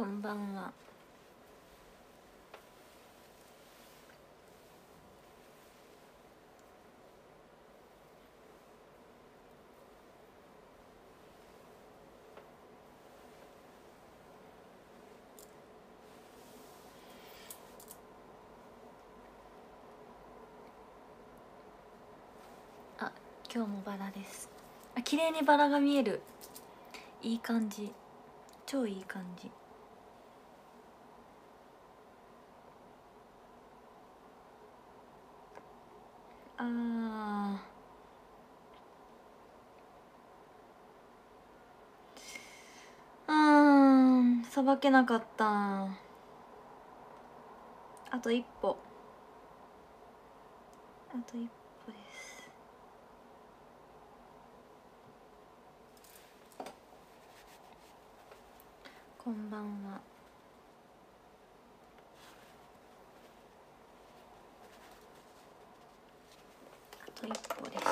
こんばんは。あ今日もバラです。あ綺麗にバラが見える。いい感じ。超いい感じ。あー。うーんさばけなかった。あと一歩。あと一歩です。こんばんはあと一歩でした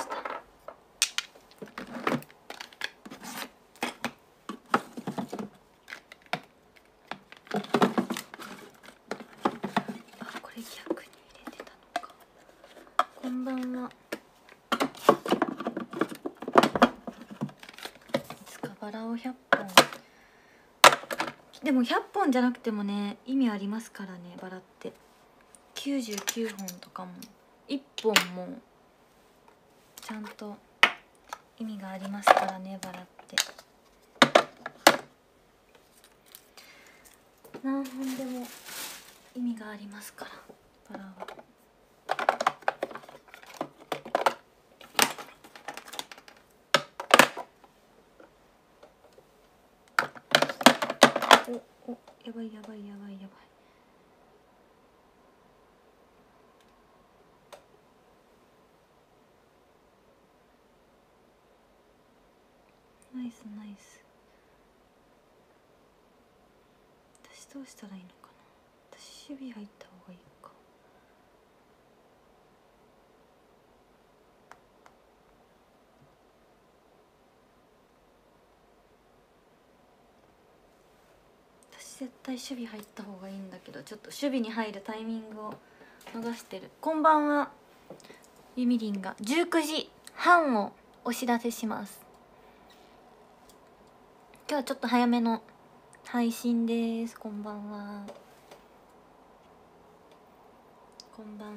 あこれ逆に入れてたのかこんばんはいつかバラを100本でも100本じゃなくてもね意味ありますからねバラって。99本とかも。1本もちゃんと意味がありますからねバラって。何本でも意味がありますからバラは。おおやばいやばいやばいやばい。ナイスナイス。私どうしたらいいのかな。私守備入った方がいいか私絶対守備入った方がいいんだけどちょっと守備に入るタイミングを逃してる。こんばんは。ゆみりんが19時半をお知らせします。今日はちょっと早めの配信です。こんばんは。こんばんは。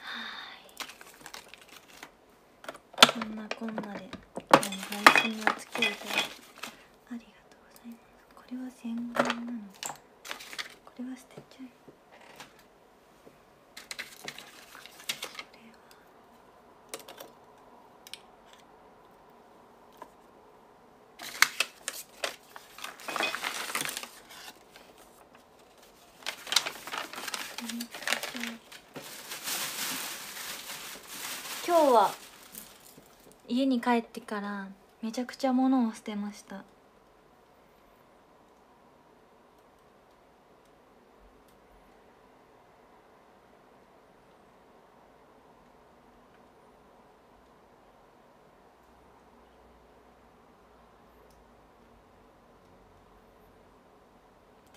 はい。こんなこんなで今日の配信にお付き合いいただきありがとうございますこれは洗顔なの。これは捨てちゃえこれは今日は家に帰ってからめちゃくちゃ物を捨てました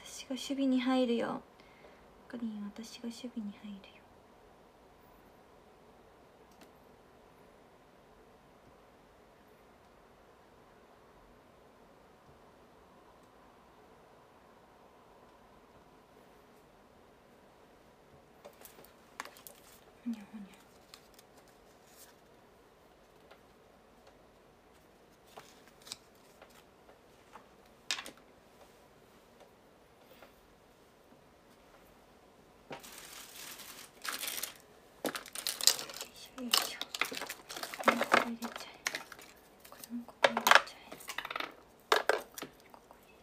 私が守備に入るよ。かりん私が守備に入るよほにゃほにゃよいしょこれもここ入れちゃえこれもここ入れちゃえこれここ入れち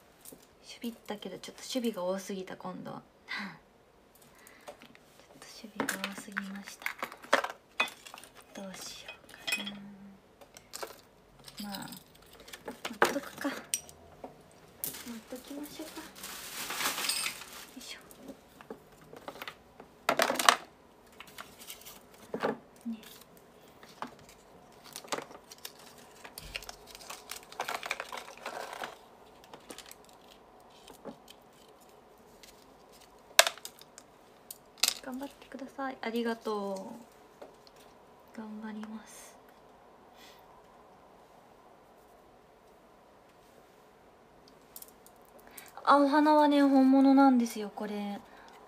ゃえ守備ったけどちょっと守備が多すぎた今度はちょっと守備が多すぎましたどうしようかなまあ待っとくか待っときましょうかよいしょ頑張ってください。ありがとう。頑張ります。あお花はね本物なんですよ。これ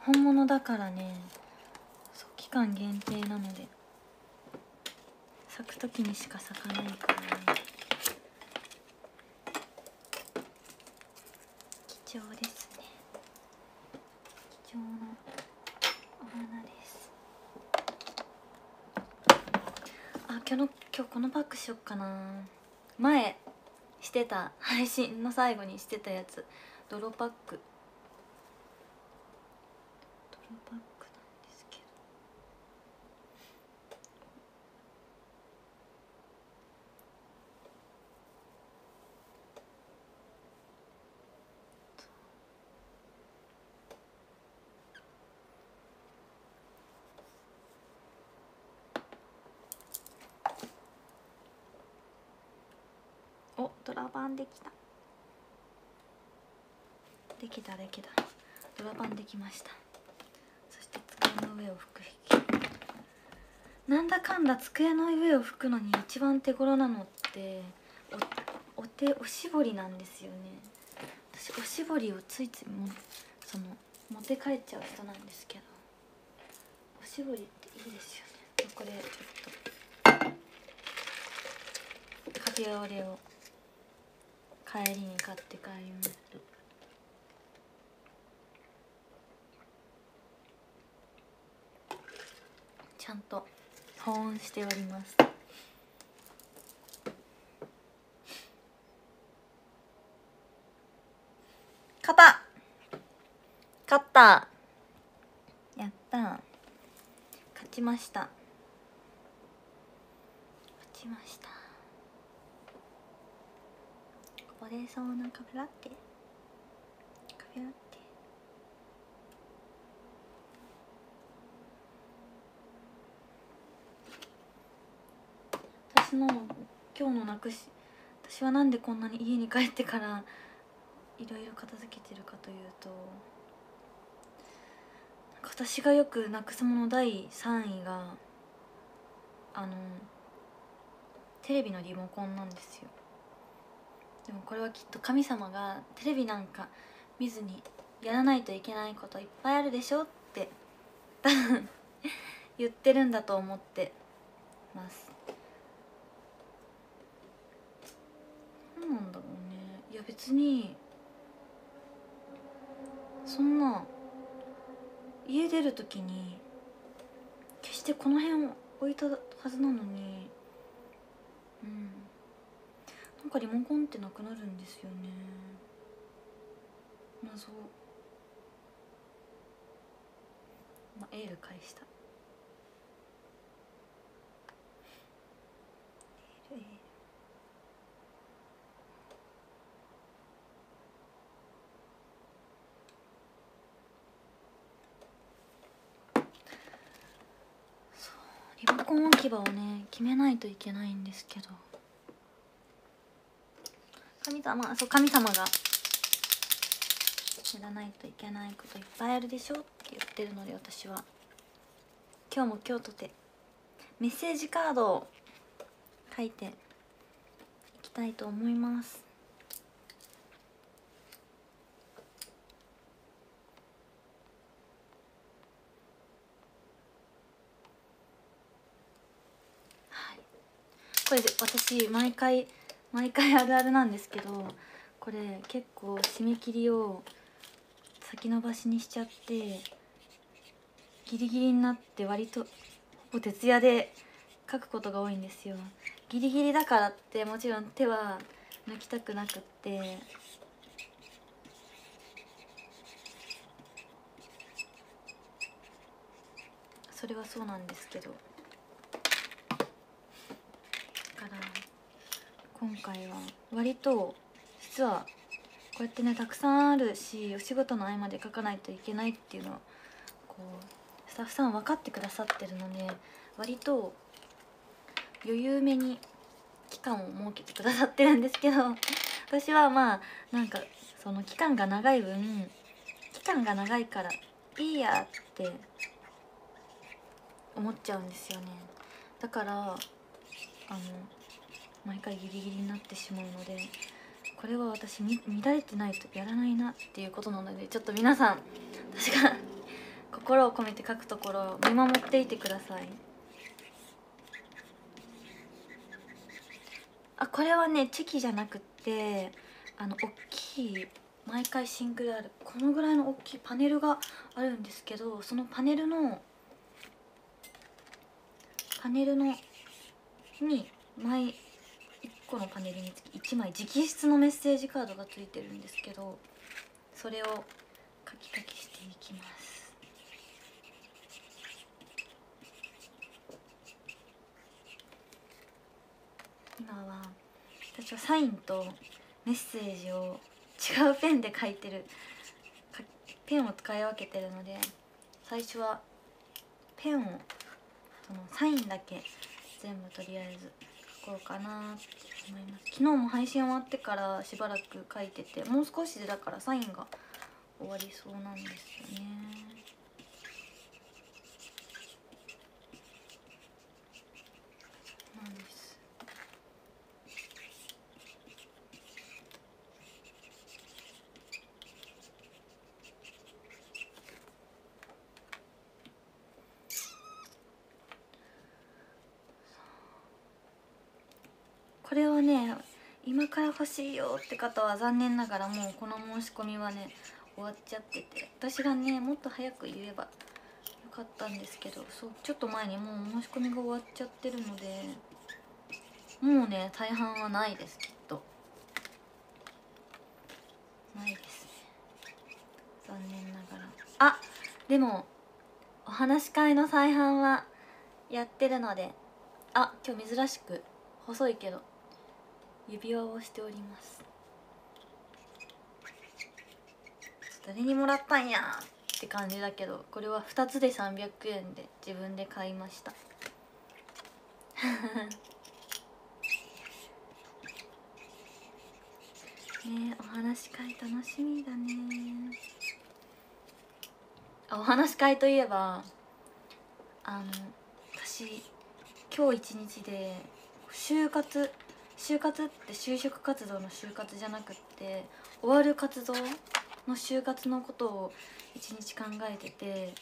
本物だからね。期間限定なので。咲く時にしか咲かないから。ね貴重ですね貴重なお花ですあ今日の今日このバッグしよっかな。前してた配信の最後にしてたやつ。泥パック泥パックなんですけどおドラバできた。できたできた。ドラバンできました。そして机の上を拭く引きなんだかんだ机の上を拭くのに一番手頃なのってお手おしぼりなんですよね。私おしぼりをついついもその持って帰っちゃう人なんですけど。おしぼりっていいですよね。これちょっと。カフェオレを。帰りに買って帰りますちゃんと保温しております。勝った。勝った。やった。勝ちました。勝ちましたこぼれそうなカフェラテカフェラテ私の今日のなくし私はなんでこんなに家に帰ってからいろいろ片付けてるかというと私がよくなくすもの第3位があのテレビのリモコンなんですよ。でもこれはきっと神様がテレビなんか見ずにやらないといけないこといっぱいあるでしょって 言ってるんだと思ってます。何なんだろうね。いや別にそんな家出る時に決してこの辺を置いたはずなのにうん。なんかリモコンってなくなるんですよね。謎。まあエール返した。エールエール。リモコン置き場をね決めないといけないんですけど。神様そう神様がやらないといけないこといっぱいあるでしょって言ってるので私は。今日も今日とてメッセージカードを書いていきたいと思います。はい。これで私毎回毎回あるあるなんですけどこれ結構締め切りを先延ばしにしちゃってギリギリになって割とほぼ徹夜で書くことが多いんですよ。ギリギリだからってもちろん手は抜きたくなくってそれはそうなんですけどだから今回は割と実はこうやってねたくさんあるしお仕事の合間で書かないといけないっていうのをこうスタッフさん分かってくださってるので割と余裕めに期間を設けてくださってるんですけど 私はまあなんかその期間が長い分期間が長いからいいやって思っちゃうんですよね。だからあの毎回ギリギリになってしまうのでこれは私乱れてないとやらないなっていうことなのでちょっと皆さん私が 心を込めて書くところを見守っていてください。あこれはねチェキじゃなくってあの大きい毎回シンクであるこのぐらいの大きいパネルがあるんですけどそのパネルのパネルのに毎個のパネルにつき1枚直筆のメッセージカードがついてるんですけどそれを書き書きしていきます。今は私はサインとメッセージを違うペンで書いてるペンを使い分けてるので最初はペンをそのサインだけ全部とりあえず書こうかなって思います。昨日も配信終わってからしばらく書いててもう少しでだからサインが終わりそうなんですよねなんですこれはね今から欲しいよって方は残念ながらもうこの申し込みはね終わっちゃってて私がねもっと早く言えばよかったんですけどそうちょっと前にもう申し込みが終わっちゃってるのでもうね大半はないですきっと。ないですね。残念ながら。あでもお話し会の再販はやってるのであ今日珍しく細いけど指輪をしております。誰にもらったんやって感じだけどこれは2つで300円で自分で買いました。ねお話し会楽しみだね。あお話し会といえばあの私今日一日で就活就活って就職活動の就活じゃなくって終わる活動の就活のことを一日考えてて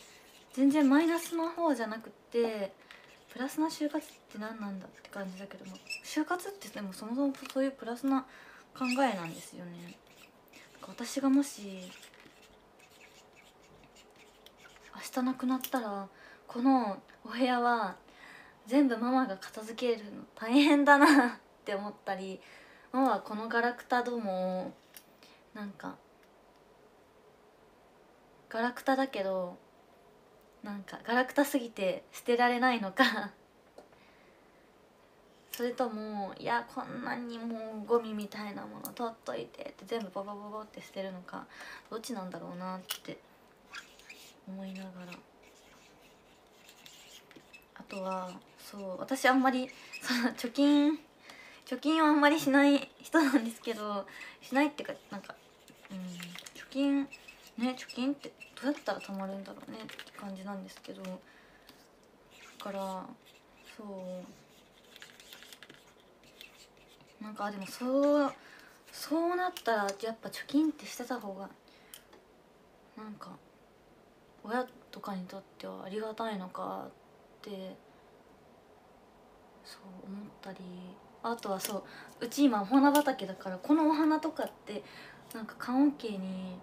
全然マイナスの方じゃなくってプラスな就活って何なんだって感じだけども就活ってでもそもそもそういうプラスな考えなんですよね。私がもし明日亡くなったらこのお部屋は全部ママが片付けるの大変だな。って思ったりママこのガラクタどもなんかガラクタだけどなんかガラクタすぎて捨てられないのか それともいやこんなにもうゴミみたいなもの取っといてって全部ボボボボって捨てるのかどっちなんだろうなって思いながら。あとはそう私あんまりその貯金貯金をあんまりしない人なんですけどしないっていうかなんかうん貯金ね貯金ってどうやったら貯まるんだろうねって感じなんですけどだからそうなんかでもそうそうなったらやっぱ貯金ってしてた方がなんか親とかにとってはありがたいのかってそう思ったりあとはそううち今お花畑だからこのお花とかってなんか棺桶に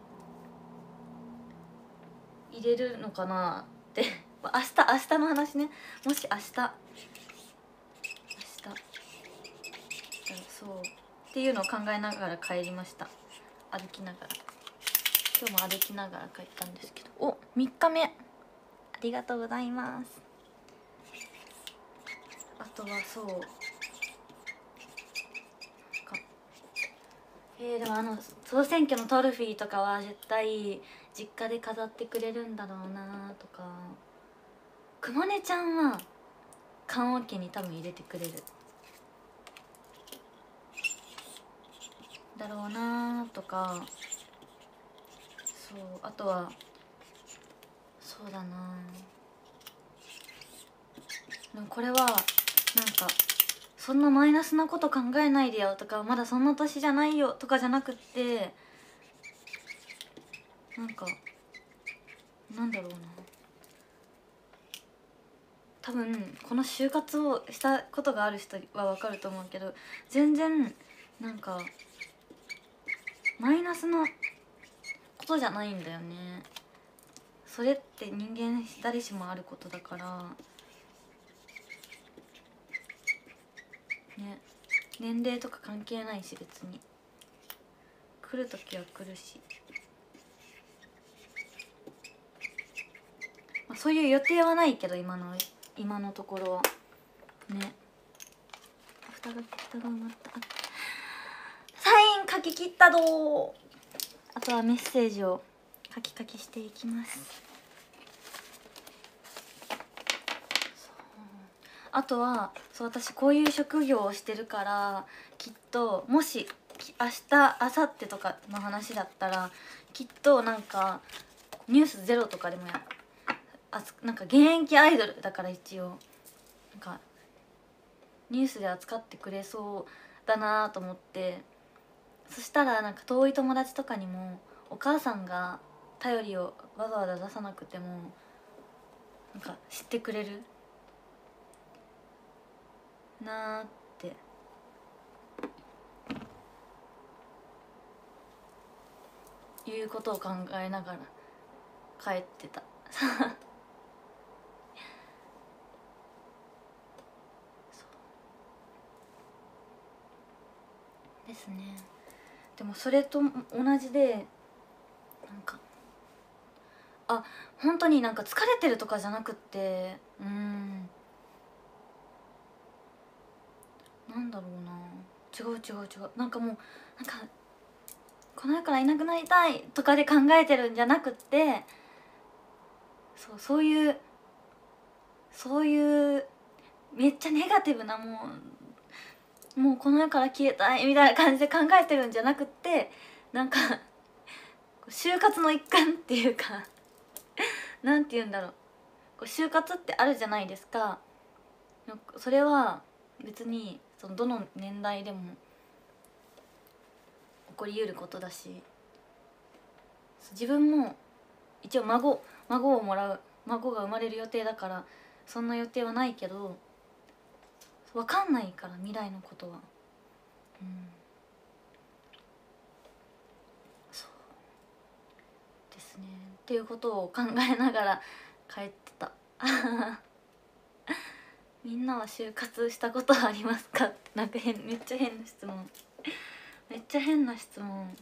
入れるのかなって。明日明日の話ね。もし明日。明日。そう。っていうのを考えながら帰りました。歩きながら。今日も歩きながら帰ったんですけど。お3日目。ありがとうございます。あとはそうなんかえー、でもあの総選挙のトロフィーとかは絶対実家で飾ってくれるんだろうなとか。くまねちゃんは棺桶に多分入れてくれるだろうなとか。そうあとはそうだな。でもこれはなんかそんなマイナスなこと考えないでよとかまだそんな年じゃないよとかじゃなくってなんかなんだろうな。多分この就活をしたことがある人は分かると思うけど全然なんかマイナスなことじゃないんだよね。それって人間誰しもあることだから。ね。年齢とか関係ないし別に。来る時は来るし、まあ、そういう予定はないけど今の今のところは。ね。蓋が蓋が埋まった。サイン書き切ったどあとはメッセージを書き書きしていきます。あとはそう私こういう職業をしてるからきっともし明日明後日とかの話だったらきっとなんか「ニュースゼロとかでもやあなんか現役アイドルだから一応。なんかニュースで扱ってくれそうだなと思って。そしたらなんか遠い友達とかにもお母さんが頼りをわざわざ出さなくてもなんか知ってくれる。なーって。いうことを考えながら帰ってた。ですね。でもそれと同じでなんかあ本当になんか疲れてるとかじゃなくってうん。なんだろうな。違う違う違う。なんかもうなんかこの世からいなくなりたいとかで考えてるんじゃなくってそうそういうそういうめっちゃネガティブなもうもうこの世から消えたいみたいな感じで考えてるんじゃなくってなんか就活の一環っていうかなんて言うんだろう。こう就活ってあるじゃないですか。それは別にそのどの年代でも起こりうることだし自分も一応孫孫をもらう孫が生まれる予定だからそんな予定はないけど分かんないから未来のことは。うん。ですね。っていうことを考えながら帰ってた。みんなは就活したことありますか？なんか変めっちゃ変な質問。めっちゃ変な質問。めっ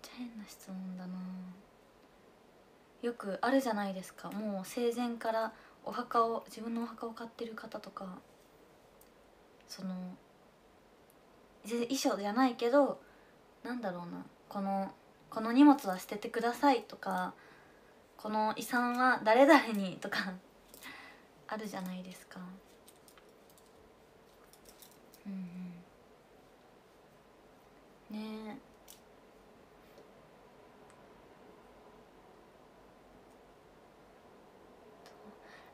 ちゃ変な質問だな。よくあるじゃないですか。もう生前からお墓を自分のお墓を買ってる方とか。その衣装じゃないけどなんだろうな。このこの荷物は捨ててくださいとかこの遺産は誰々にとか。あるじゃないですか。うんうん。ね。え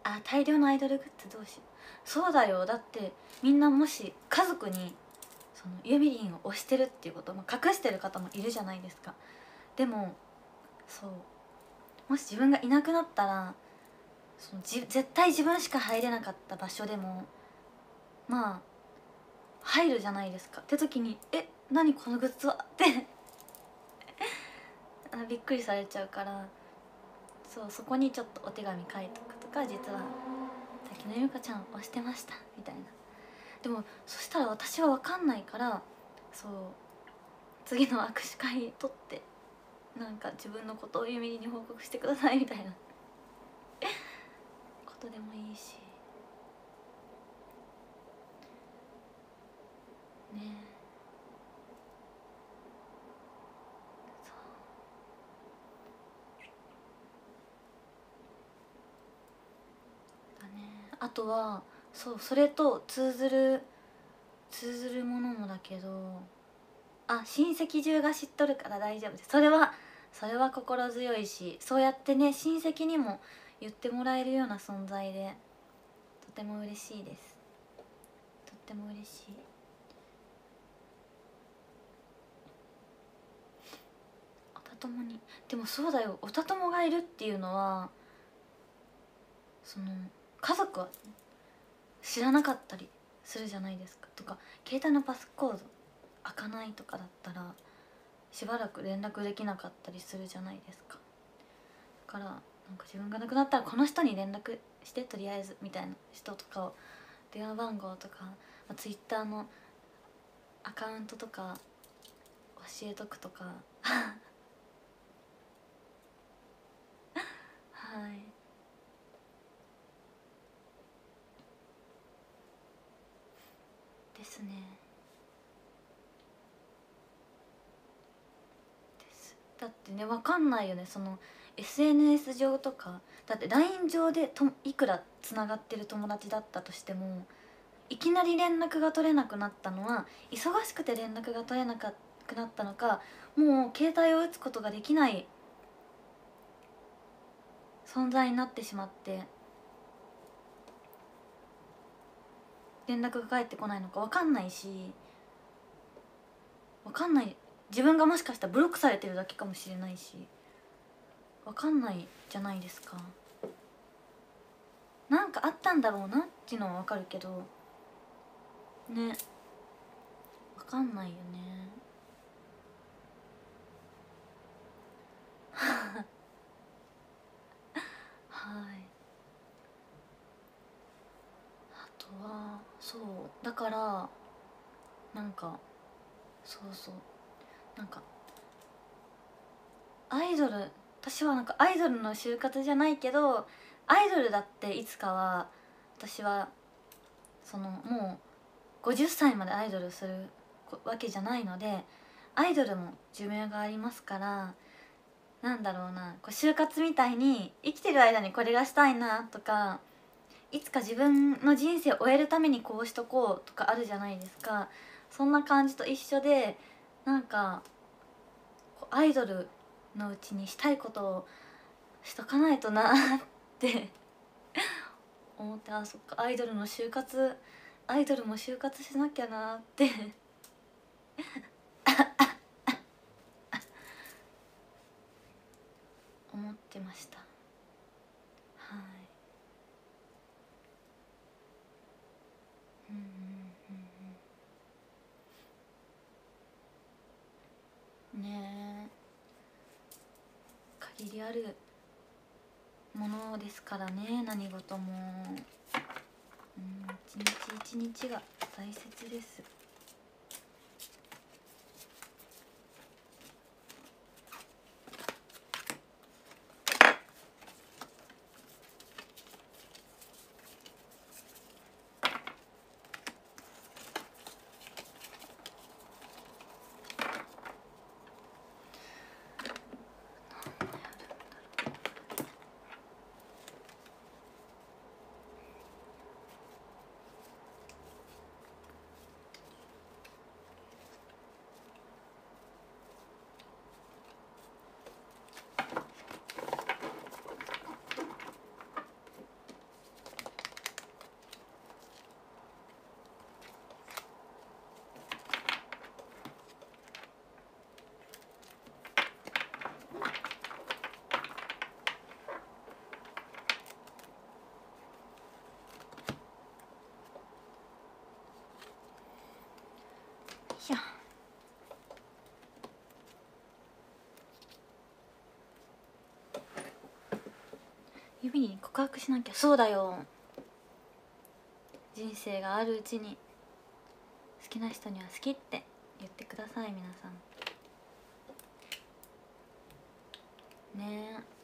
あ大量のアイドルグッズどうしそうだよ。だってみんなもし家族にそのユミリンを推してるっていうこと、まあ、隠してる方もいるじゃないですか。でもそう。もし自分がいなくなったらそのじ絶対自分しか入れなかった場所でもまあ入るじゃないですか。って時に「え何このグッズは?」って あのびっくりされちゃうからそうそこにちょっとお手紙書いとくとか実は「さっきのゆうかちゃん押してました」みたいな。でもそしたら私は分かんないからそう次の握手会取ってなんか自分のことをゆみに報告してください。みたいな。ことでもいいし。ね。そう。だね。あとはそうそれと通ずる通ずるものもだけどあ親戚中が知っとるから大丈夫です。それはそれは心強いしそうやってね親戚にも言ってもらえるような存在でとても嬉しいです。とっても嬉しい。おたともに。でもそうだよ。おたともがいるっていうのはその家族は知らなかったりするじゃないですか。とか携帯のパスコード開かないとかだったらしばらく連絡できなかったりするじゃないですか。だからなんか自分が亡くなったらこの人に連絡してとりあえずみたいな人とかを電話番号とか、まあ、ツイッターのアカウントとか教えとくとか。はい。ですね。です。だってね分かんないよねその SNS 上とかだって LINE 上でといくらつながってる友達だったとしてもいきなり連絡が取れなくなったのは忙しくて連絡が取れなくなったのかもう携帯を打つことができない存在になってしまって連絡が返ってこないのか分かんないし分かんない。自分がもしかしたらブロックされてるだけかもしれないし。分かんないじゃないですか。なんかあったんだろうなっていうのは分かるけど。ね。分かんないよね。はい。あとはそう。だからなんかそうそう。なんかアイドル私はなんかアイドルの就活じゃないけどアイドルだっていつかは私はそのもう50歳までアイドルするわけじゃないのでアイドルも寿命がありますからなんだろうなこう就活みたいに生きてる間にこれがしたいなとかいつか自分の人生を終えるためにこうしとこうとかあるじゃないですか。そんな感じと一緒でなんかアイドルのうちにしたいことをしとかないとなって 思ってあそっかアイドルの就活アイドルも就活しなきゃなって 思ってましたはいうんうんうんうんねえ限りあるものですからね何事も。うん一日一日が大切ですいや指に告白しなきゃ。そうだよ。人生があるうちに好きな人には好きって言ってください皆さんねえ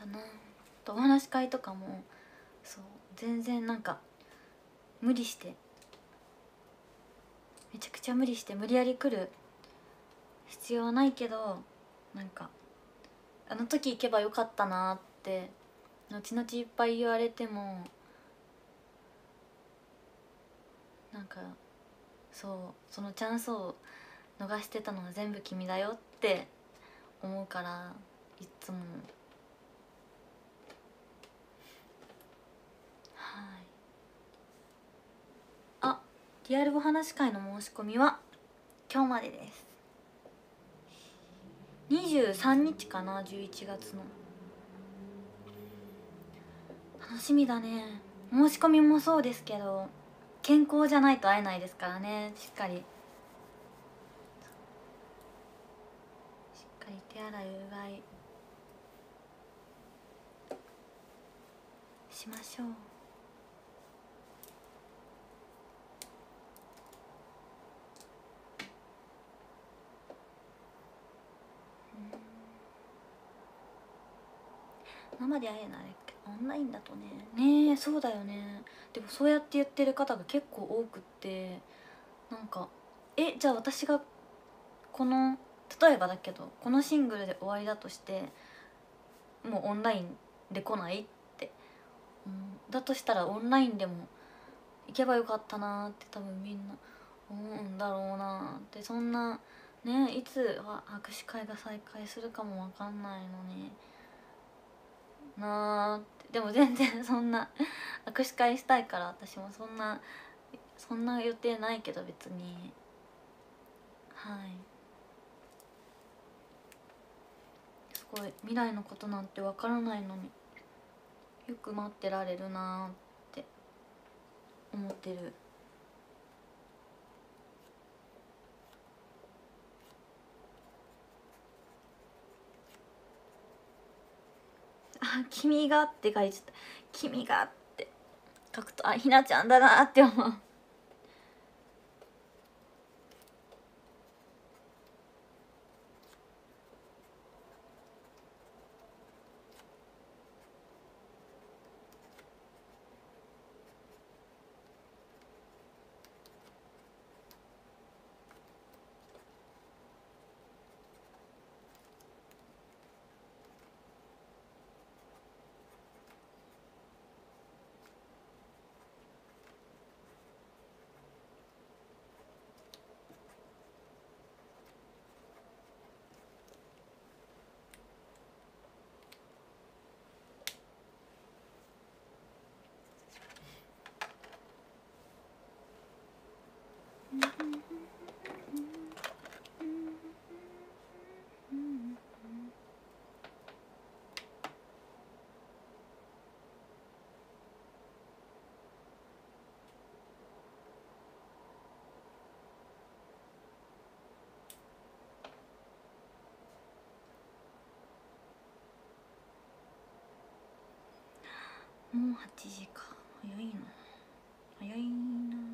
だなとお話し会とかもそう全然なんか無理してめちゃくちゃ無理して無理やり来る必要はないけどなんかあの時行けばよかったなって後々いっぱい言われてもなんかそうそのチャンスを逃してたのは全部君だよって思うからいつもはいあリアルお話会の申し込みは今日までです。23日かな11月の。楽しみだね。申し込みもそうですけど健康じゃないと会えないですからね。しっかり。しっかり手洗いうがいしましょう。生で会えない。オンラインだとね。ねそうだよね。でもそうやって言ってる方が結構多くってなんかえじゃあ私がこの例えばだけどこのシングルで終わりだとしてもうオンラインで来ないって、うん、だとしたらオンラインでも行けばよかったなって多分みんな思うんだろうなって。そんなねいつは握手会が再開するかも分かんないのに。なーでも全然そんな握手会したいから私もそんなそんな予定ないけど別に。はい。すごい未来のことなんてわからないのによく待ってられるなーって思ってる。あ「君が」って書いちゃった「君が」って。書くとあひなちゃんだなって思う。もう8時か。早いな。早いな。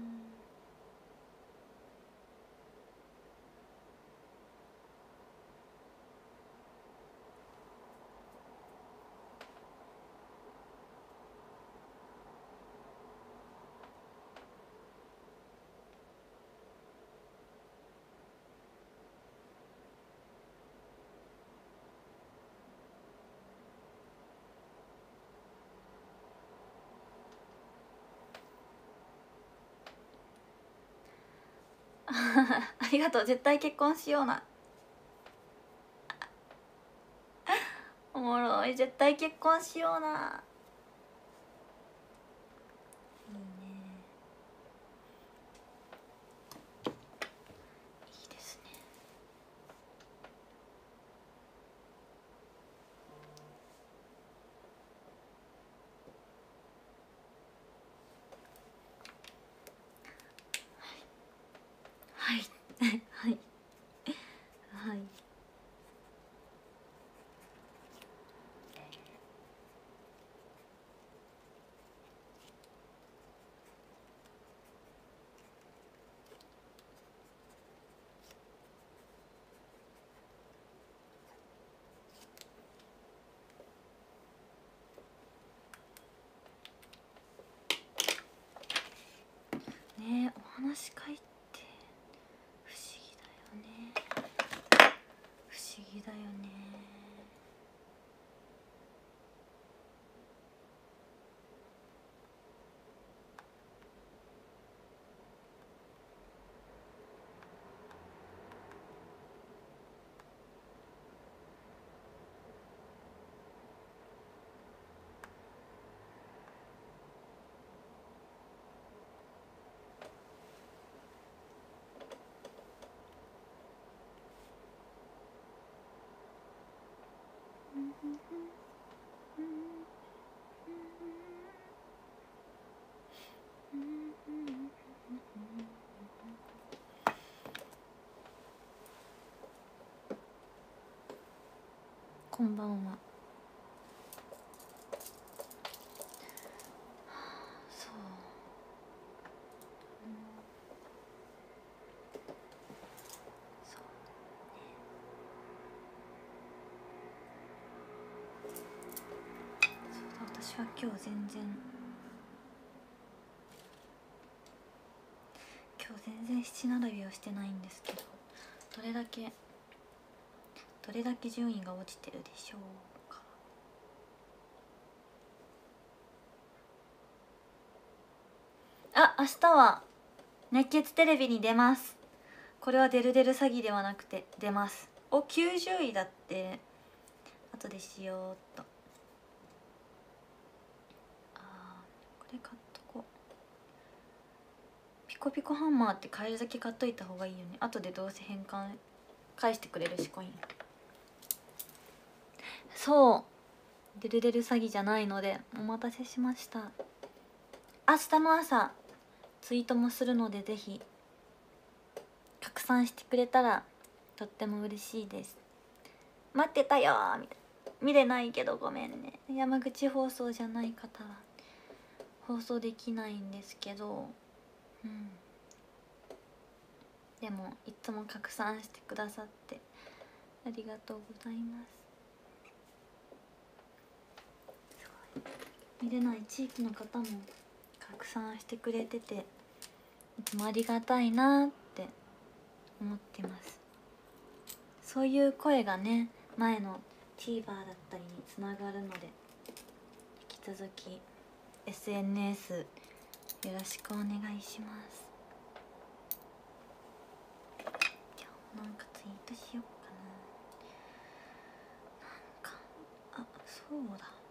ありがとう。絶対結婚しような。おもろい。絶対結婚しような。ねお話会って不思議だよね。不思議だよね。こんばんは。そう。そうそうだ私は今日全然今日全然七並びをしてないんですけどどれだけどれだけ順位が落ちてるでしょうか？あ明日は熱血テレビに出ます。これはデルデル詐欺ではなくて出ます。お90位だって後でしようっと。あこれ買っとこう。ピコピコハンマーって買えるだけ買っといた方がいいよね。後でどうせ返還返してくれるしコイン。そう。デルデル詐欺じゃないのでお待たせしました。明日の朝ツイートもするのでぜひ拡散してくれたらとっても嬉しいです。待ってたよみたいな。見れないけどごめんね。山口放送じゃない方は放送できないんですけどうん。でもいつも拡散してくださってありがとうございます。見れない地域の方も拡散してくれてていつもありがたいなって思ってます。そういう声がね前の TVer だったりにつながるので引き続き SNS よろしくお願いします。今日なんかツイートしようかな。なんかあそうだ。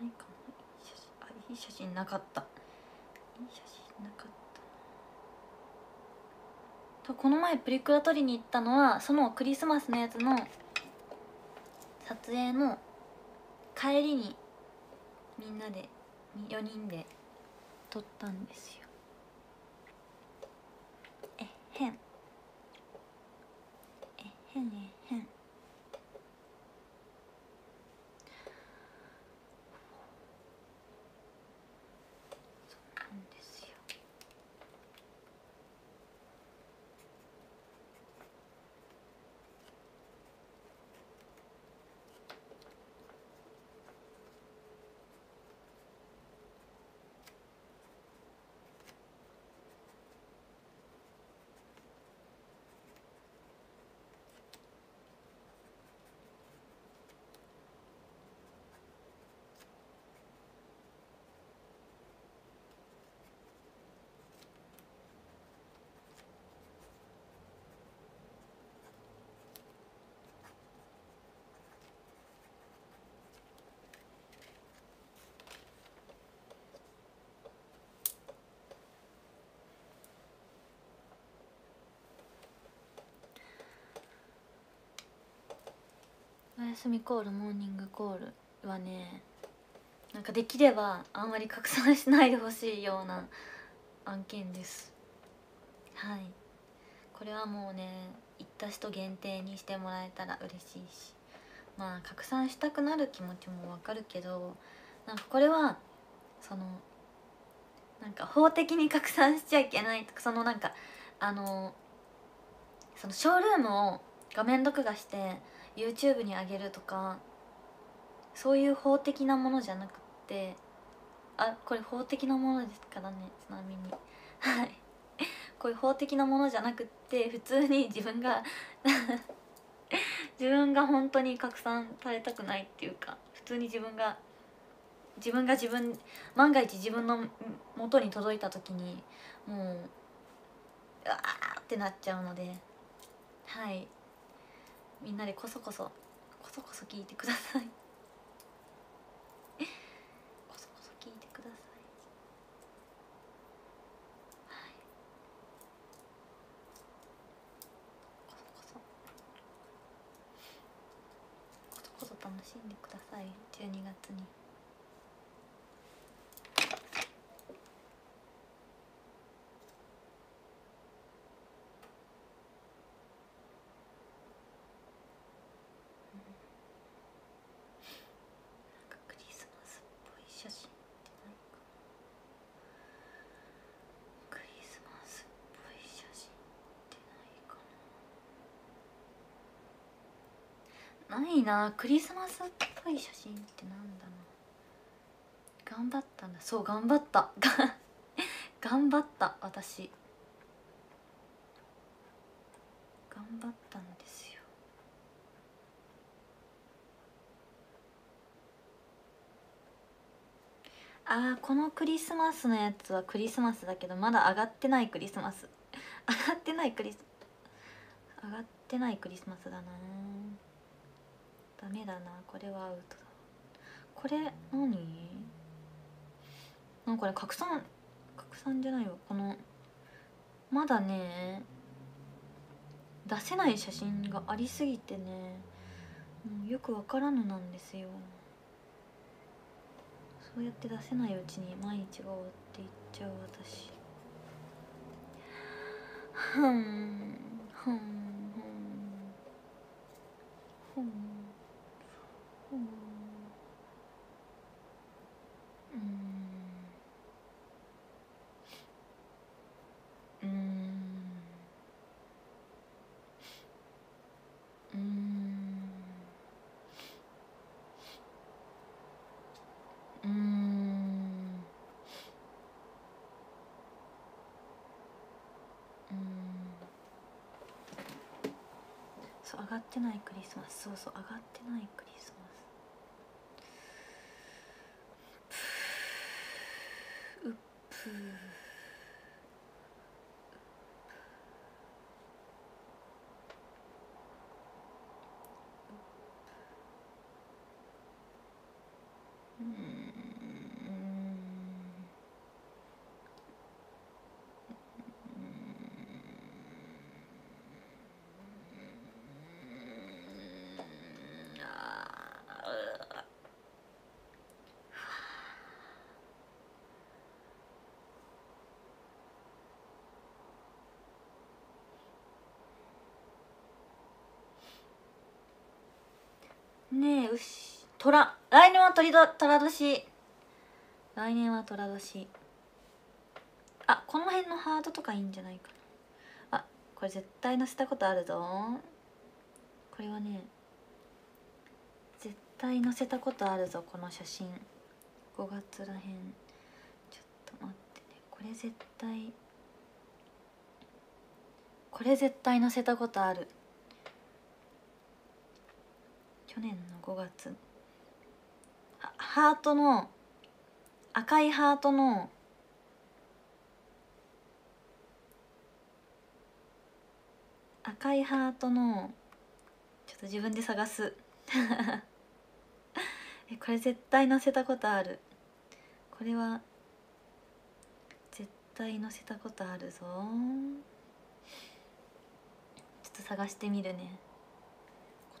ないかないい写真あいい写真なかった。いい写真なかった。とこの前プリクラ撮りに行ったのはそのクリスマスのやつの撮影の帰りにみんなで4人で撮ったんですよ。えっへんえっへんえへんですよおやすみコールモーニングコールはねなんかできればあんまり拡散しないでほしいような 案件です。はい。これはもうね行った人限定にしてもらえたら嬉しいし。まあ拡散したくなる気持ちもわかるけどなんかこれはそのなんか法的に拡散しちゃいけないとかそのなんかあのそのショールームを画面録画して YouTube に上げるとかそういう法的なものじゃなくってあこれ法的なものですからねちなみに。はい。こういう法的なものじゃなくって普通に自分が 自分が本当に拡散されたくないっていうか普通に自分が自分が自分万が一自分の元に届いた時にもううわーってなっちゃうので。はい。みんなでこそこそこそこそ聞いてください。こそこそ聞いてください。はい。こそこそ。こそこそ楽しんでください。12月に。なんかクリスマスっぽい写真ってないかなクリスマスっぽい写真ってないなクリスマスっぽい写真ってなんだな頑張ったんだ。そう頑張った。頑張った私。頑張ったんですよ。あーこのクリスマスのやつはクリスマスだけどまだ上がってないクリスマス。上がってないクリス上がってないクリスマスだな。ダメだなこれはアウトだこれ何？なんかね拡散拡散じゃないわ。このまだね出せない写真がありすぎてねもうよくわからぬなんですよ。そうやって出せないうちに毎日が終わっていっちゃう私。ふんふんふんふんふんうんうんうんうんそう上がってないクリスマスそうそう上がってないクリスマねえうし虎。来年は鳥だ虎年。来年は虎年。あこの辺のハードとかいいんじゃないかな。あこれ絶対載せたことあるぞ。これはね絶対載せたことあるぞこの写真。5月らへん。ちょっと待ってね。これ絶対これ絶対載せたことある。去年の5月。ハートの赤いハートの赤いハートのちょっと自分で探す。これ絶対載せたことある。これは絶対載せたことあるぞ。ちょっと探してみるね。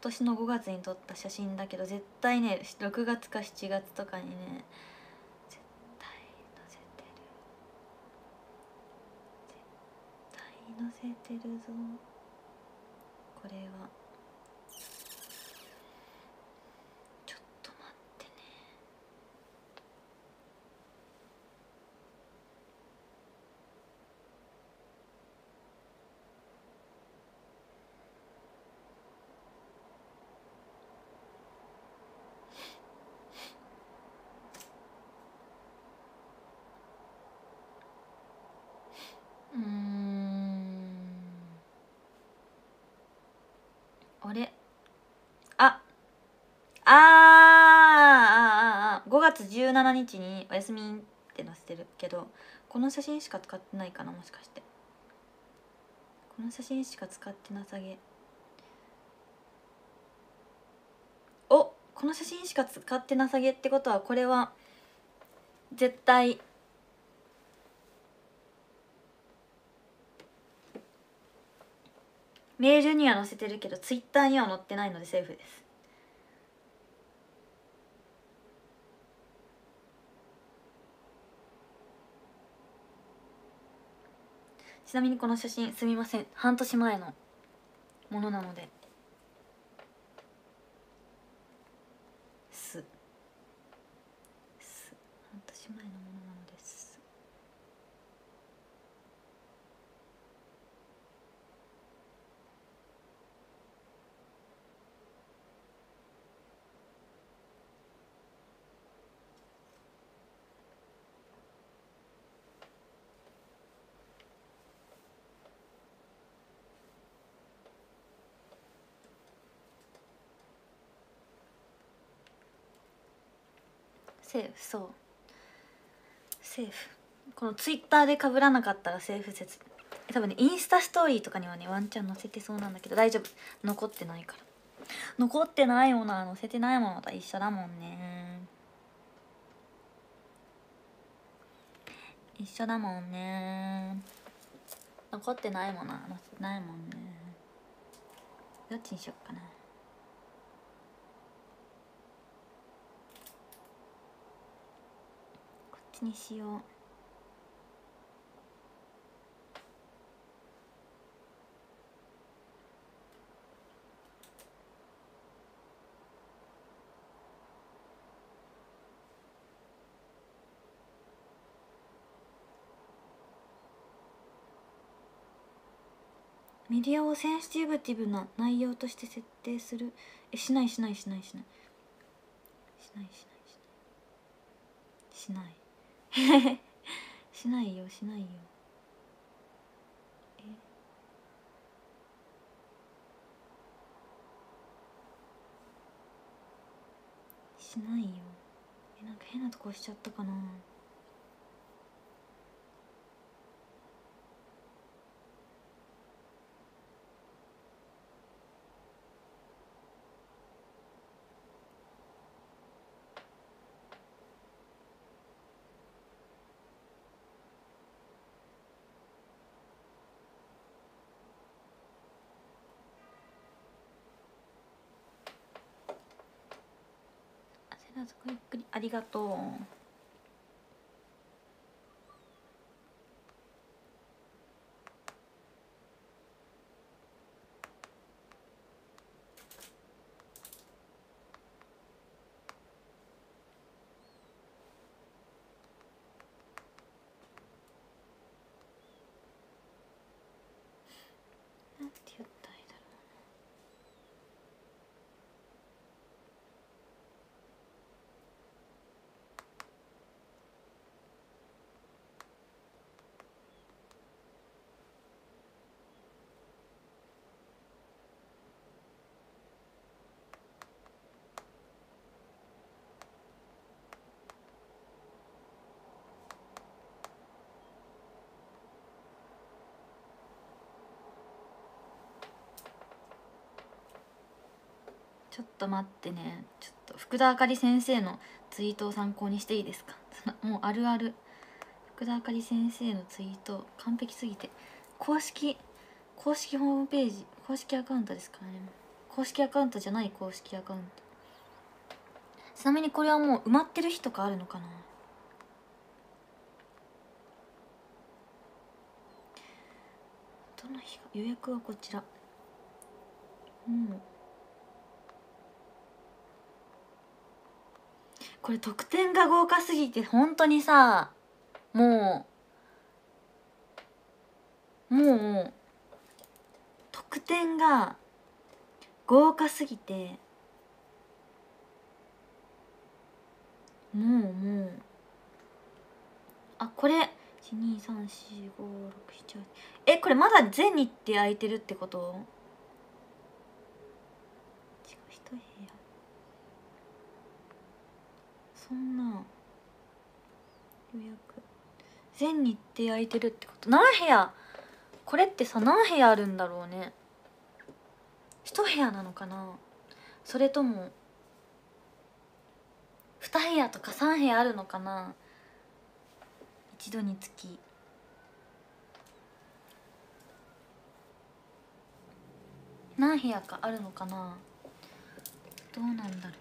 年の5月に撮った写真だけど絶対ね6月か7月とかにね絶対載せてる。絶対載せてるぞ。これはちょっと待ってねうーんあれああーあーあーあー5月17日にお休みって載せてるけどこの写真しか使ってないかなもしかして。この写真しか使ってなさげ。おこの写真しか使ってなさげってことはこれは絶対メールには載せてるけどツイッターには載ってないのでセーフです。ちなみにこの写真すみません。半年前のものなのですす半年前のものなのですセーフそう。セーフ。このツイッターで被らなかったらセーフ説。多分ねインスタストーリーとかにはねワンチャン載せてそうなんだけど大丈夫。残ってないから。残ってないものは載せてないものと一緒だもんね。一緒だもんね。残ってないものは載せてないもんね。どっちにしよっかなこっちにしよう。メディアをセンシティブティブな内容として設定する。えしないしないしないしない。しないしないしない。しない。しないよしないよ。え？しないよ。えなんか変なとこ押しちゃったかなあせなそこゆっくありがとう。ちょっと待ってね。ちょっと福田あかり先生のツイートを参考にしていいですか？もうあるある。福田あかり先生のツイート完璧すぎて。公式公式ホームページ公式アカウントですからね。公式アカウントじゃない公式アカウント。ちなみにこれはもう埋まってる日とかあるのかな？どの日が予約はこちら。うんこれ得点が豪華すぎて本当にさもうもう得点が豪華すぎてもうもう。あこれ1234567えこれまだ全日って空いてるってこと違う一部屋そんな予約。全日程空いてるってこと。何部屋？これってさ何部屋あるんだろうね。一部屋なのかな。それとも2部屋とか3部屋あるのかな。一度につき。何部屋かあるのかな。どうなんだろう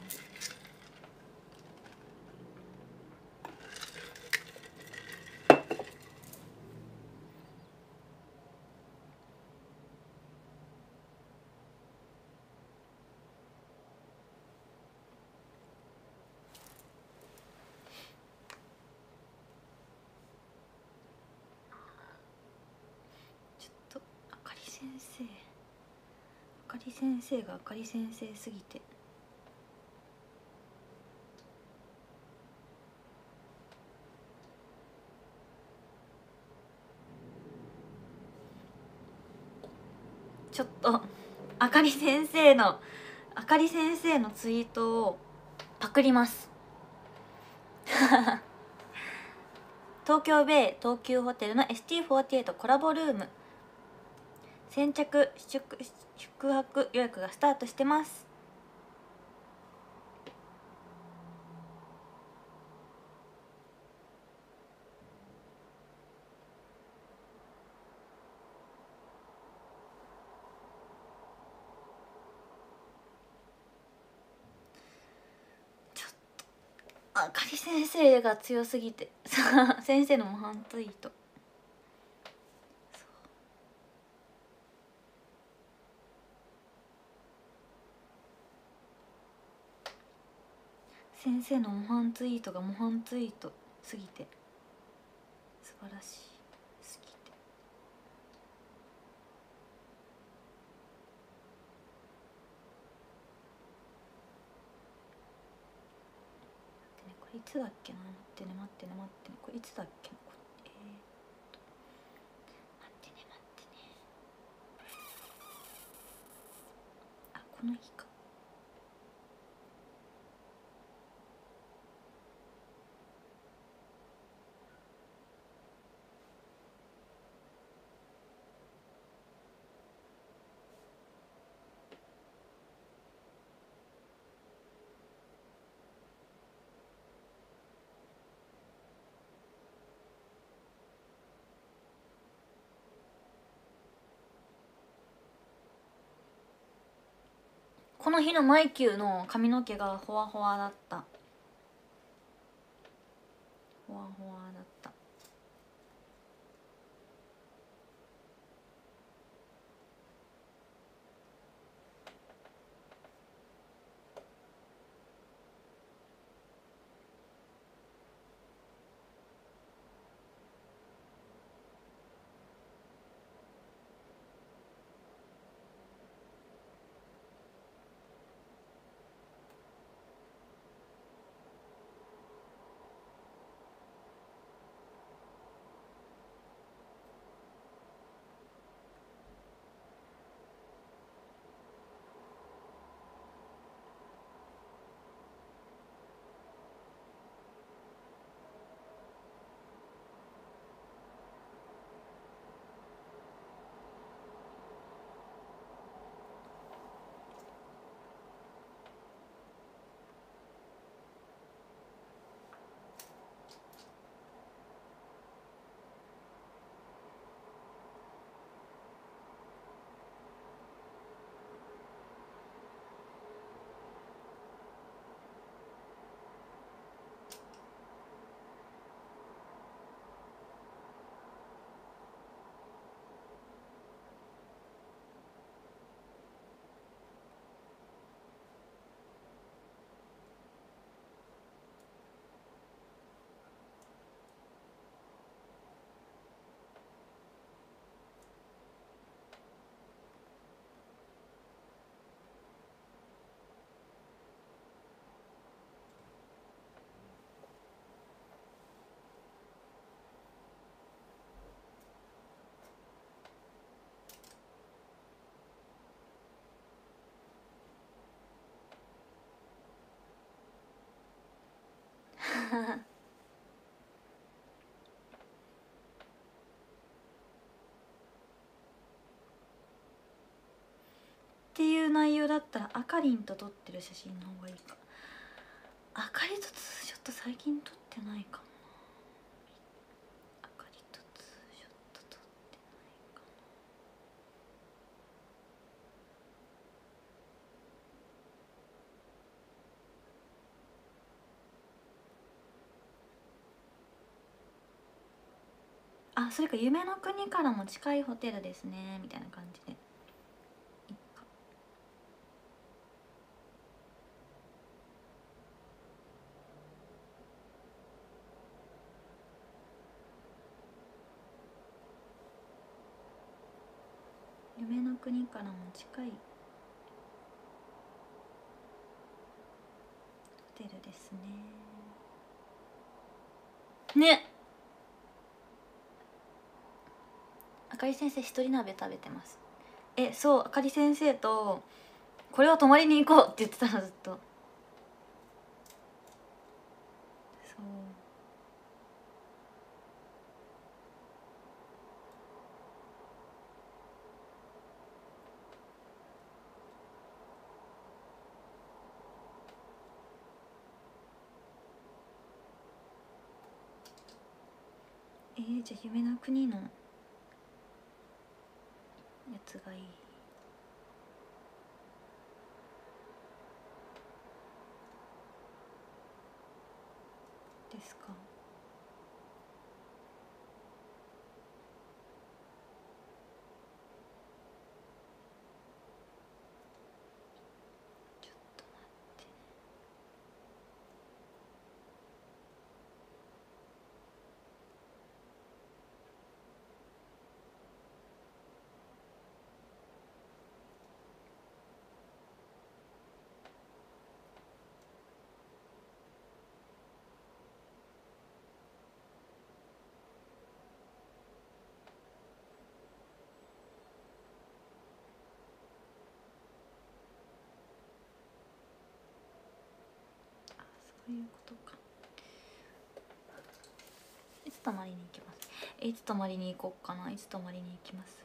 ちょっとあかり先生あかり先生があかり先生すぎて。ちょっとあかり先生のあかり先生のツイートをパクります。東京ベイ東急ホテルの ST48 コラボルーム。先着宿宿泊予約がスタートしてます。あかり先生が強すぎて。先生の模範ツイート先生の模範ツイートが模範ツイートすぎて。素晴らしい。すぎて待ってねこれいつだっけな？待ってね待ってね待ってね。これいつだっけな？これえー、っと。待ってね待ってね。あこの日か。この日のマイキューの髪の毛がほわほわだった。ホワホワだった。っていう内容だったらあかりんと撮ってる写真の方がいいか。あかりとツーショット最近撮ってないかもあかりとツーショット撮ってないかな。あそれか夢の国からも近いホテルですねみたいな感じでいっか夢の国からも近い。ホテルですね。ね。あかり先生一人鍋食べてます。えそうあかり先生とこれは泊まりに行こうって言ってたのずっとそうえー、じゃあ夢の国のやつがいい。そういうことか。いつ泊まりに行きます？いつ泊まりに行こうかな？いつ泊まりに行きます？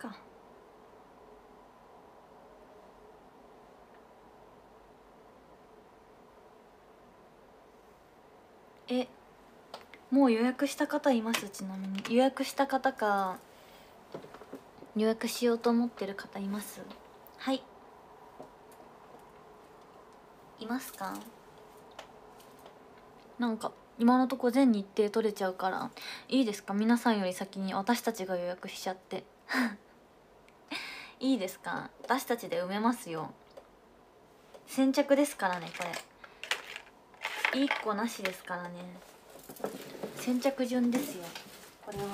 か。えもう予約した方います？ちなみに。予約した方か予約しようと思ってる方います？はい。いますか？なんか今のとこ全日程取れちゃうからいいですか？皆さんより先に私たちが予約しちゃって。いいですか？私たちで埋めますよ。先着ですからねこれ。1個なしですからね。先着順ですよ。これは。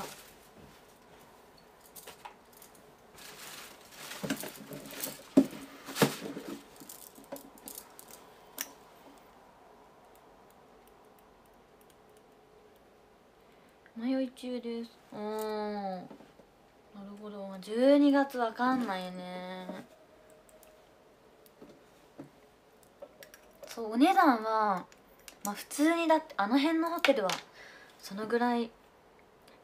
迷い中です。うんなるほど。12月わかんないね。そうお値段はまあ普通にだってあの辺のホテルはそのぐらい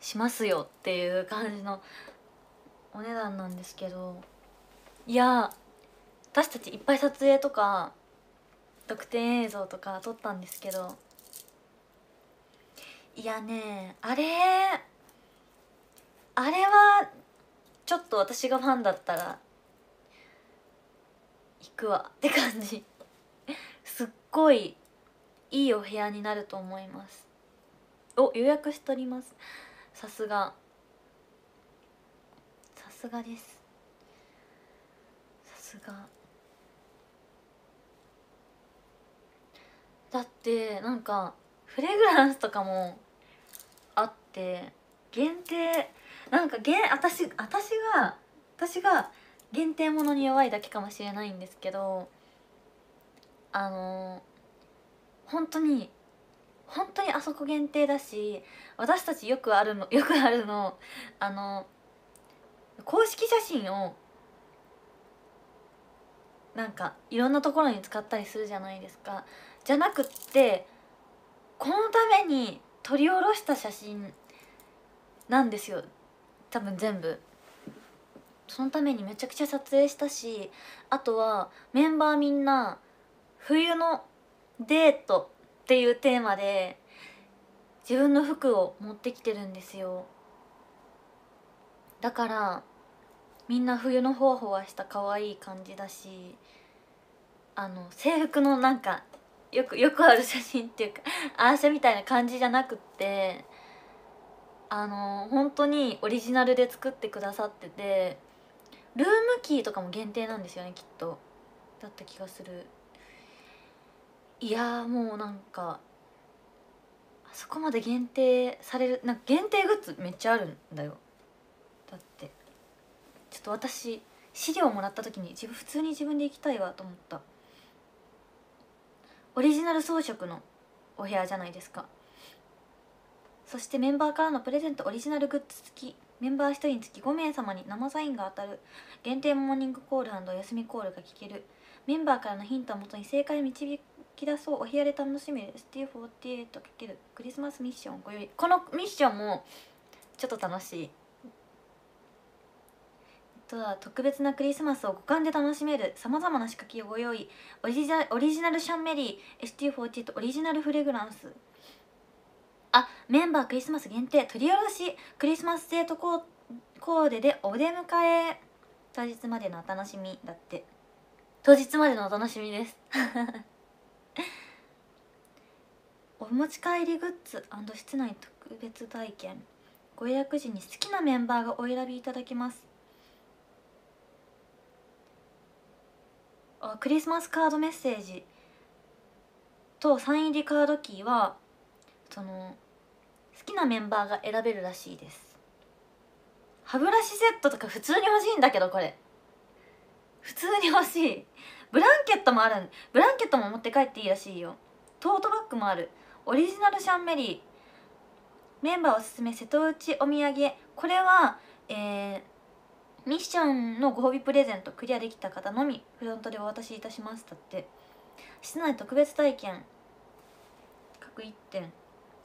しますよっていう感じのお値段なんですけど。いや私たちいっぱい撮影とか特典映像とか撮ったんですけど。いやねあれあれはちょっと私がファンだったら行くわって感じ。すっごいいいお部屋になると思います。お予約しております。さすが。さすがです。さすが。だってなんかフレグランスとかもあっって限定なんか限私私が私が限定ものに弱いだけかもしれないんですけどあの本当に本当にあそこ限定だし私たちよくあるの よくあるのあの公式写真をなんかいろんなところに使ったりするじゃないですか。じゃなくってこのために撮り下ろした写真なんですよ。多分全部。そのためにめちゃくちゃ撮影したしあとはメンバーみんな冬のデートっていうテーマで自分の服を持ってきてるんですよ。だからみんな冬のほわほわした可愛い感じだしあの制服のなんかよくよくある写真っていうかアーシャみたいな感じじゃなくってあの本当にオリジナルで作ってくださっててルームキーとかも限定なんですよねきっと。だった気がする。いやもうなんかあそこまで限定されるなんか限定グッズめっちゃあるんだよ。だって。ちょっと私資料もらった時に自分普通に自分で行きたいわと思った。オリジナル装飾のお部屋じゃないですか。そしてメンバーからのプレゼントオリジナルグッズ付きメンバー1人につき5名様に生サインが当たる。限定モーニングコールお休みコールが聞ける。メンバーからのヒントをもとに正解を導き出そうお部屋で楽しめる。ST48× クリスマスミッションご用意。このミッションもちょっと楽しい。とは特別なクリスマスを五感で楽しめる。さまざまな仕掛けをご用意。オリジナオリジナルシャンメリー。ST48 オリジナルフレグランス。あメンバークリスマス限定取り下ろしクリスマスデートコーデでお出迎え。当日までのお楽しみだって。当日までのお楽しみです。お持ち帰りグッズ室内特別体験。ご予約時に好きなメンバーがお選びいただけます。あクリスマスカードメッセージ。とサイン入りカードキーはその好きなメンバーが選べるらしいです。歯ブラシセットとか普通に欲しいんだけどこれ。普通に欲しい。ブランケットもあるブランケットも持って帰っていいらしいよ。トートバッグもある。オリジナルシャンメリー。メンバーおすすめ瀬戸内お土産。これはえー、ミッションのご褒美プレゼントクリアできた方のみ。フロントでお渡しいたします。だって。室内特別体験。各1点。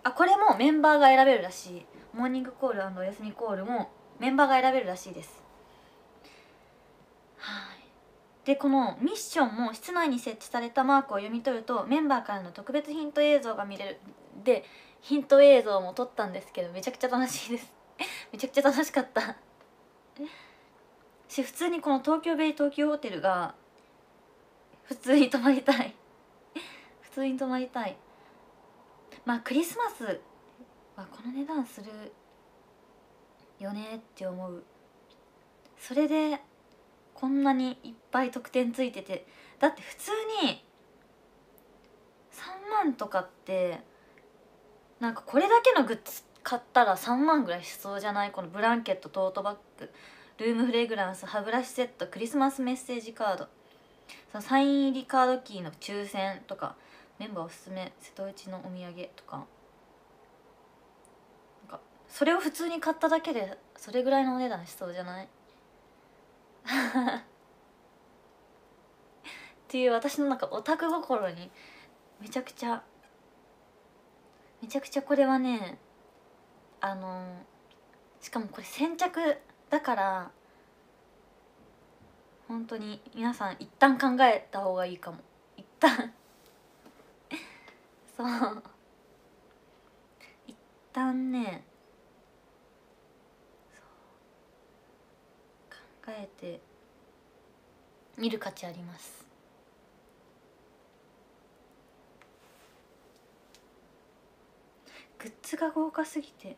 あこれもメンバーが選べるらしい。モーニングコールお休みコールもメンバーが選べるらしいです。はい。でこのミッションも室内に設置されたマークを読み取るとメンバーからの特別ヒント映像が見れる。でヒント映像も撮ったんですけどめちゃくちゃ楽しいです。めちゃくちゃ楽しかった。し普通にこの東京ベイ東京ホテルが普通に泊まりたい。普通に泊まりたい。まあクリスマスはこの値段するよねって思うそれでこんなにいっぱい得点ついてて。だって普通に3万とかってなんかこれだけのグッズ買ったら3万ぐらいしそうじゃない？このブランケットトートバッグ。ルームフレグランス歯ブラシセットクリスマスメッセージカード。そのサイン入りカードキーの抽選とか。メンバーおすすめ瀬戸内のお土産とか。なんかそれを普通に買っただけでそれぐらいのお値段しそうじゃない？っていう私のなんかオタク心にめちゃくちゃめちゃくちゃこれはねあのしかもこれ先着だから本当に皆さん一旦考えた方がいいかも。一旦そう一旦ね考えて見る価値あります。グッズが豪華すぎて。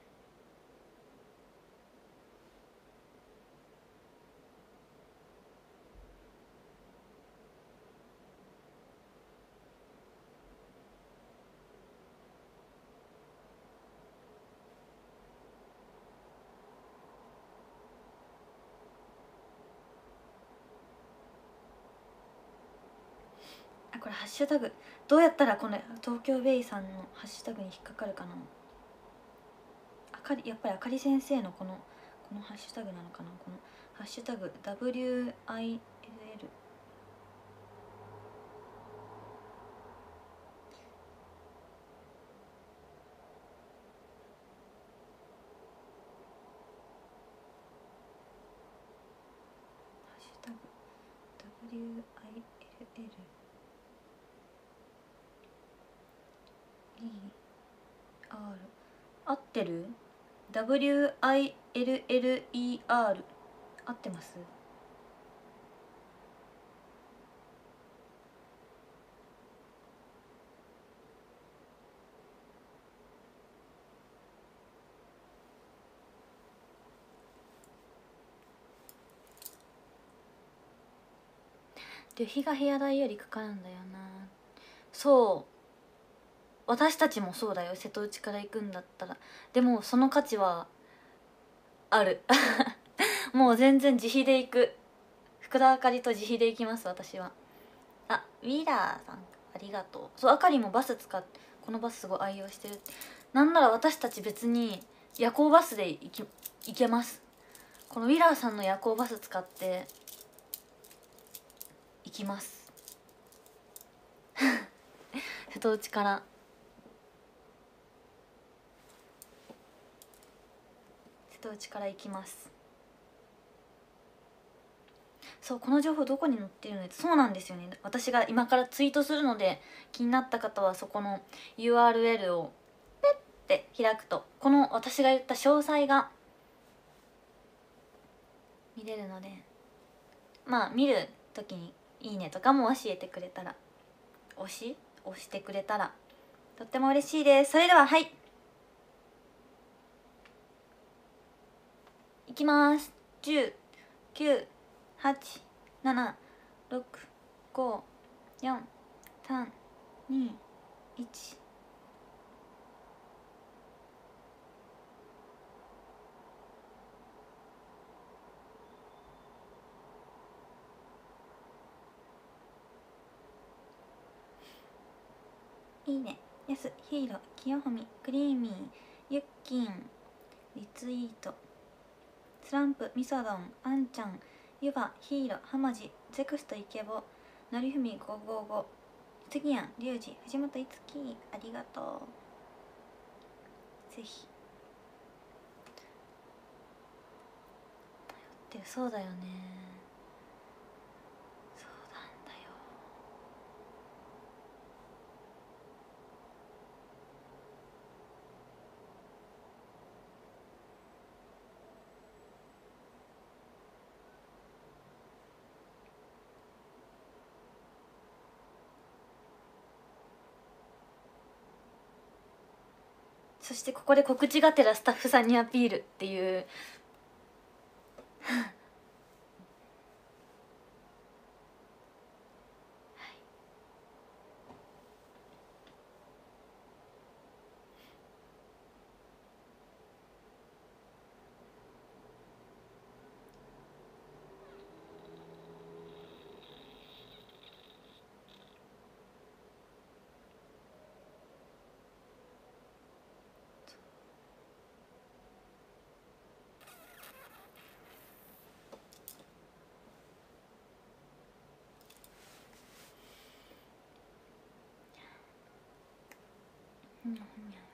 タグどうやったらこの東京ベイさんのハッシュタグに引っかかるかな？あかりやっぱりあかり先生のこのこのハッシュタグなのかな？このハッシュタグ WI ハッシュタグ WILL ER W-I-L-L-E-R 合ってます？旅費が部屋代よりかかるんだよな。そう。私たちもそうだよ。瀬戸内から行くんだったら。でもその価値はある。もう全然自費で行く。福田あかりと自費で行きます私は。あウィーラーさん。ありがとう。そうあかりもバス使ってこのバスすごい愛用してるなんなら私たち別に夜行バスで行き行けます。このウィラーさんの夜行バス使って行きます。瀬戸内から。瀬戸内から行きます。そうこの情報どこに載ってるの？そうなんですよね。私が今からツイートするので気になった方はそこの URL をペッて開くとこの私が言った詳細が見れるのでまあ見る時に「いいね」とかも教えてくれたら押し？押してくれたらとっても嬉しいです。それでははい。きます。1 9 8 7 6 5 4 3 2 1いいねやすヒーロー清文クリーミーユッキンリツイートスランプミソドンあんちゃんユバヒーロハマジゼクストイケボのりふみ555次やんリュウジ藤本いつきありがとう。ぜひ。ってそうだよね。私ここで告知がてらスタッフさんにアピールっていう Mm -hmm.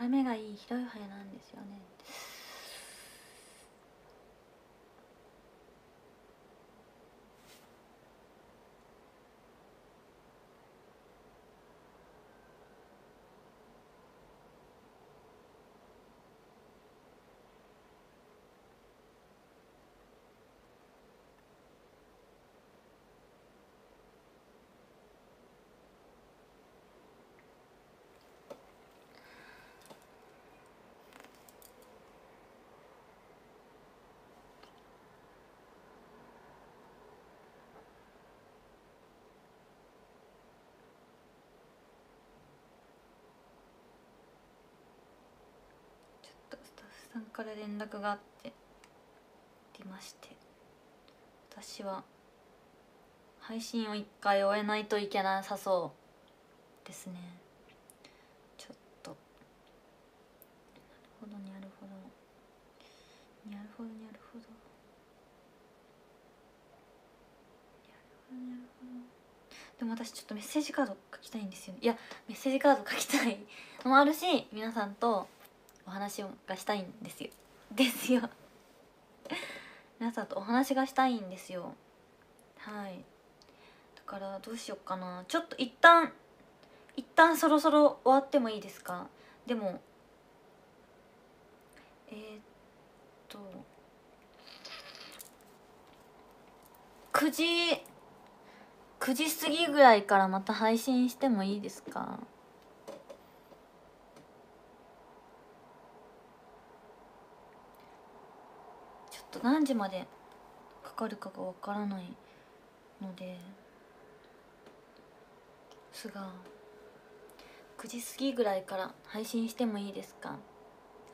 眺めがいい広い部屋なんですよね。さんから連絡があってりまして。私は配信を一回終えないといけなさそうですね。ちょっと。なるほどにゃるほど。にゃるほどにゃるほど。にゃるほどにゃるほど。でも私ちょっとメッセージカード書きたいんですよね。いやメッセージカード書きたいのもあるし皆さんとお話がしたいんですよ。ですよ。皆さんとお話がしたいんですよ。はい。だからどうしよっかな。ちょっと一旦一旦そろそろ終わってもいいですか？でもえー、っと9時9時過ぎぐらいからまた配信してもいいですかちょっ何時までかかるかがわからないのですが9時過ぎぐらいから配信してもいいですか？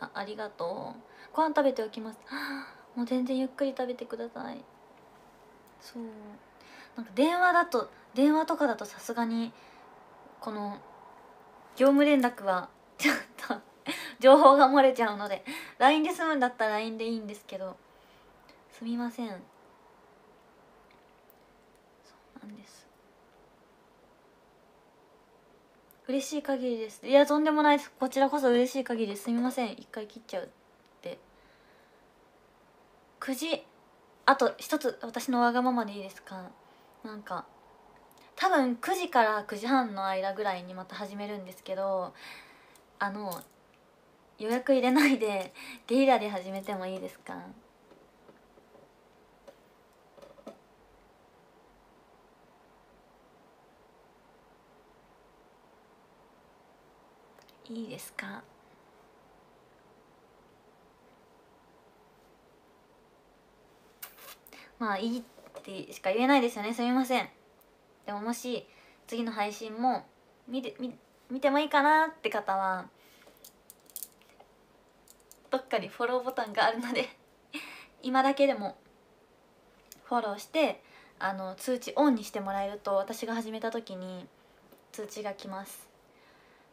あありがとう。ご飯食べておきます。は あもう全然ゆっくり食べてください。そう。なんか電話だと電話とかだとさすがにこの業務連絡は ちょっと情報が漏れちゃうので LINE で済むんだったら LINE でいいんですけど。すみません。そうなんです。嬉しい限りです。いやとんでもないです。こちらこそ嬉しい限りです。すみません。一回切っちゃうって。9時あと一つ私のわがままでいいですか？なんか多分9時から9時半の間ぐらいにまた始めるんですけどあの予約入れないでゲリラで始めてもいいですか？いいですか？まあいいってしか言えないですよね。すみません。でももし次の配信も見て見見てもいいかなって方はどっかにフォローボタンがあるので 今だけでもフォローしてあの通知オンにしてもらえると私が始めた時に通知が来ます。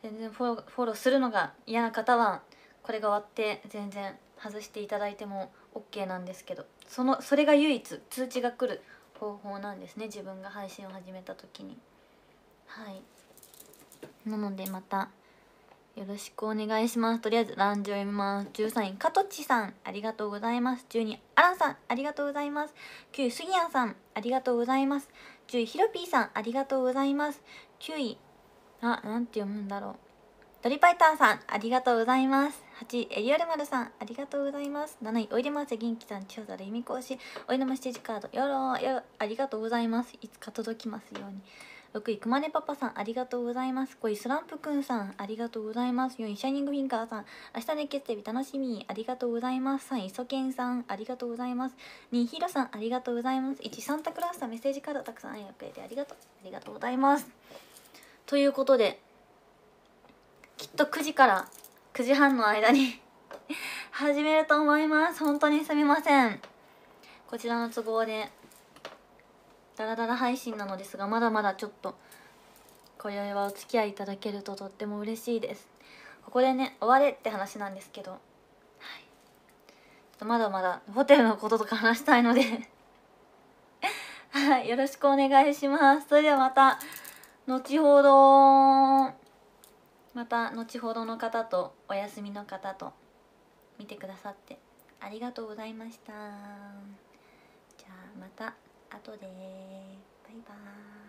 全然フォローフォローするのが嫌な方はこれが終わって全然外していただいても OK なんですけどそのそれが唯一通知が来る方法なんですね自分が配信を始めた時に。はい。なのでまたよろしくお願いします。とりあえずランジを読みます。13位かとちさんありがとうございます。12位アランさんありがとうございます。9位スギヤンさんありがとうございます。10位ヒロピーさんありがとうございます。9位あなんて読むんだろう。ドリパイターさんありがとうございます。8位エリアルマルさんありがとうございます。7位おいでませ元気さん千代田由美講師おいでまステジカードよろよろありがとうございます。いつか届きますように。6位くまねパパさんありがとうございます。5位スランプくんさんありがとうございます。4位シャイニングフィンガーさん明日熱血テレビ楽しみ。ありがとうございます。3位そけんさんありがとうございます。2位ヒロさんありがとうございます。1位サンタクラスさんメッセージカードたくさんくれてありがとう。ありがとうございます。ということできっと9時から9時半の間に 始めると思います。本当にすみません。こちらの都合でダラダラ配信なのですがまだまだちょっと今宵はお付き合いいただけるととっても嬉しいです。ここでね終われって話なんですけど、はい、ちょっとまだまだホテルのこととか話したいのではい。よろしくお願いします。それではまた後ほどまた後ほどの方とお休みの方と見てくださってありがとうございました。じゃあまた後でバイバーイ。